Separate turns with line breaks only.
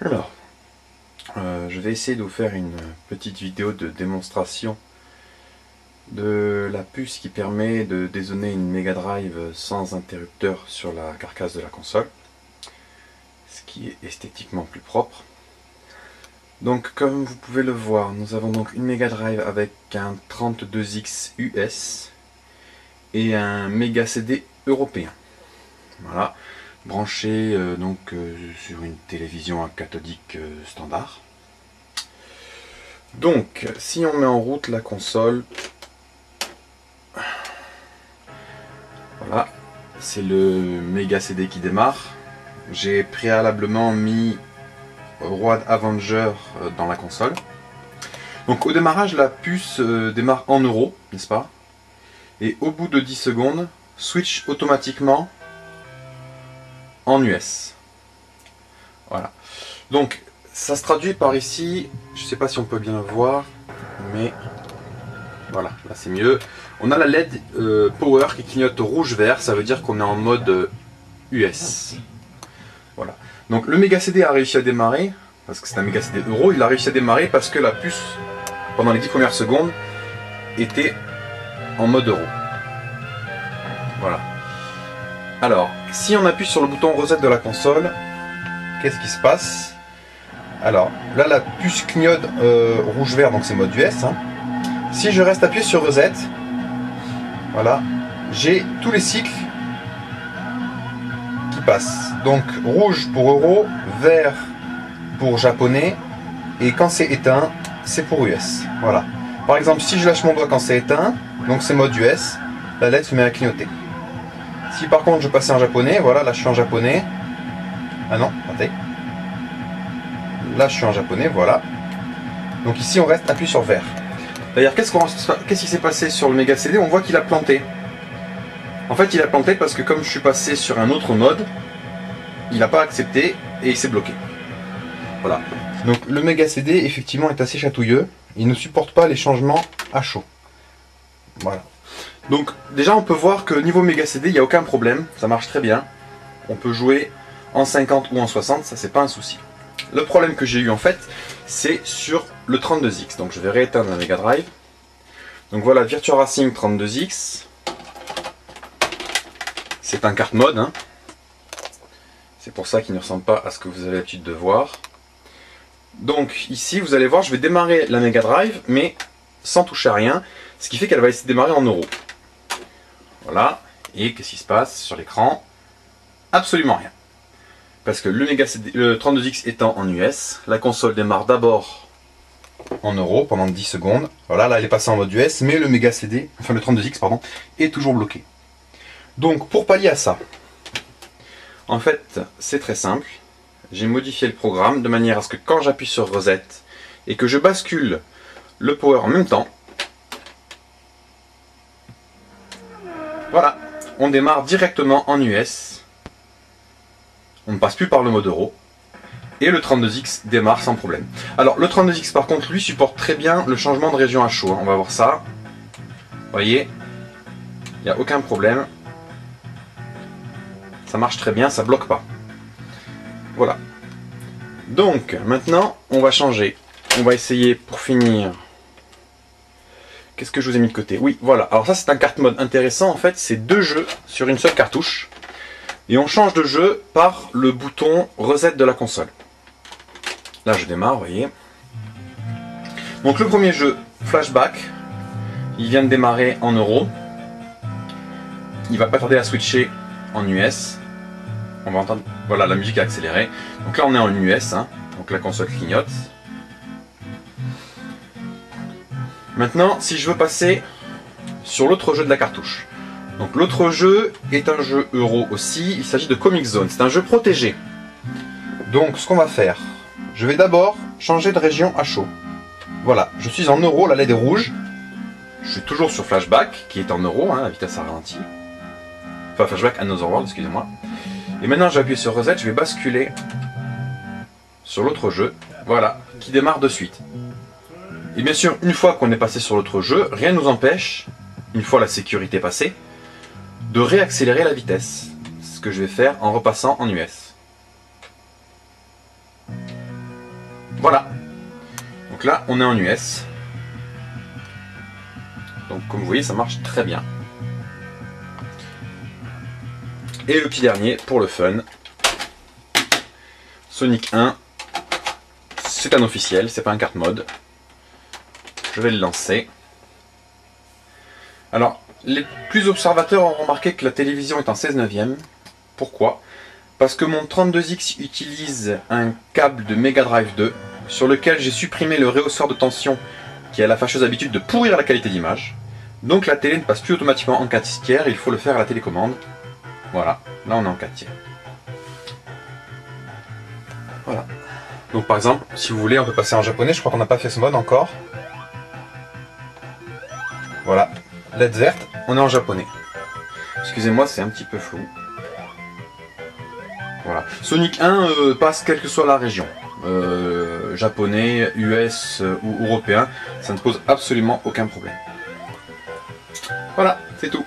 Alors, euh, je vais essayer de vous faire une petite vidéo de démonstration de la puce qui permet de dézoner une Mega Drive sans interrupteur sur la carcasse de la console, ce qui est esthétiquement plus propre. Donc comme vous pouvez le voir, nous avons donc une Mega Drive avec un 32X US et un Mega CD européen. Voilà, branché euh, donc euh, sur une télévision cathodique euh, standard. Donc, si on met en route la console, voilà, c'est le Mega CD qui démarre. J'ai préalablement mis Roi Avenger dans la console. Donc au démarrage, la puce démarre en euros, n'est-ce pas? Et au bout de 10 secondes, switch automatiquement en US. Voilà. Donc, ça se traduit par ici, je ne sais pas si on peut bien le voir, mais voilà, là c'est mieux. On a la LED euh, Power qui clignote rouge-vert, ça veut dire qu'on est en mode US. Voilà. Donc le Mega CD a réussi à démarrer, parce que c'est un Mega CD Euro, il a réussi à démarrer parce que la puce, pendant les 10 premières secondes, était en mode Euro. Voilà. Alors, si on appuie sur le bouton reset de la console, qu'est-ce qui se passe? Alors, là la puce clignote euh, rouge-vert, donc c'est mode US. Hein. Si je reste appuyé sur reset, voilà, j'ai tous les cycles qui passent. Donc rouge pour euro, vert pour japonais, et quand c'est éteint, c'est pour US. Voilà. Par exemple, si je lâche mon doigt quand c'est éteint, donc c'est mode US, la LED se met à clignoter. Si par contre je passais en japonais, voilà, là je suis en japonais. Ah non, attendez. Là je suis en japonais, voilà. Donc ici on reste appuyé sur vert. D'ailleurs, qu'est-ce qui s'est passé sur le Mega CD On voit qu'il a planté. En fait, il a planté parce que comme je suis passé sur un autre mode, il n'a pas accepté et il s'est bloqué. Voilà. Donc le Mega CD, effectivement, est assez chatouilleux. Il ne supporte pas les changements à chaud. Voilà. Donc déjà on peut voir que niveau Mega CD il n'y a aucun problème, ça marche très bien. On peut jouer en 50 ou en 60, ça c'est pas un souci. Le problème que j'ai eu en fait, c'est sur le 32X. Donc je vais rééteindre la Mega Drive. Donc voilà, Virtua Racing 32X. C'est un carte mode. Hein. C'est pour ça qu'il ne ressemble pas à ce que vous avez l'habitude de voir. Donc ici, vous allez voir, je vais démarrer la Mega Drive, mais sans toucher à rien. Ce qui fait qu'elle va essayer de démarrer en euros. Voilà. Et qu'est-ce qui se passe sur l'écran? Absolument rien. Parce que le, Mega le 32X étant en US, la console démarre d'abord en euros pendant 10 secondes. Voilà, là elle est passée en mode US, mais le Mega CD, enfin le 32X pardon, est toujours bloqué. Donc pour pallier à ça, en fait c'est très simple. J'ai modifié le programme de manière à ce que quand j'appuie sur Reset et que je bascule le power en même temps, Voilà, on démarre directement en US. On ne passe plus par le mode euro. Et le 32X démarre sans problème. Alors le 32X par contre lui supporte très bien le changement de région à chaud. Hein. On va voir ça. Vous voyez, il n'y a aucun problème. Ça marche très bien, ça bloque pas. Voilà. Donc maintenant on va changer. On va essayer pour finir Qu'est-ce que je vous ai mis de côté? Oui, voilà. Alors ça, c'est un carte mode intéressant. En fait, c'est deux jeux sur une seule cartouche. Et on change de jeu par le bouton reset de la console. Là, je démarre, vous voyez. Donc le premier jeu, Flashback, il vient de démarrer en euros. Il va pas tarder à switcher en US. On va entendre, voilà, la musique a accéléré. Donc là, on est en US, hein. donc la console clignote. Maintenant, si je veux passer sur l'autre jeu de la cartouche. Donc l'autre jeu est un jeu euro aussi, il s'agit de Comic Zone, c'est un jeu protégé. Donc ce qu'on va faire, je vais d'abord changer de région à chaud. Voilà, je suis en euro, la LED est rouge. Je suis toujours sur Flashback, qui est en euro, hein, la vitesse à ralenti. Enfin, Flashback Another World, excusez-moi. Et maintenant, j'appuie sur Reset, je vais basculer sur l'autre jeu, voilà, qui démarre de suite. Et bien sûr, une fois qu'on est passé sur l'autre jeu, rien ne nous empêche, une fois la sécurité passée, de réaccélérer la vitesse. Ce que je vais faire en repassant en US. Voilà. Donc là, on est en US. Donc comme vous voyez, ça marche très bien. Et le petit dernier, pour le fun, Sonic 1, c'est un officiel, c'est pas un carte mode. Je vais le lancer. Alors, les plus observateurs ont remarqué que la télévision est en 16 neuvième. Pourquoi? Parce que mon 32X utilise un câble de Mega Drive 2 sur lequel j'ai supprimé le réhausseur de tension qui a la fâcheuse habitude de pourrir la qualité d'image. Donc la télé ne passe plus automatiquement en 4 tiers, il faut le faire à la télécommande. Voilà, là on est en 4 tiers. Voilà. Donc par exemple, si vous voulez, on peut passer en japonais, je crois qu'on n'a pas fait ce mode encore. Voilà, LED verte, on est en japonais. Excusez-moi, c'est un petit peu flou. Voilà. Sonic 1 euh, passe quelle que soit la région. Euh, japonais, US euh, ou européen, ça ne pose absolument aucun problème. Voilà, c'est tout.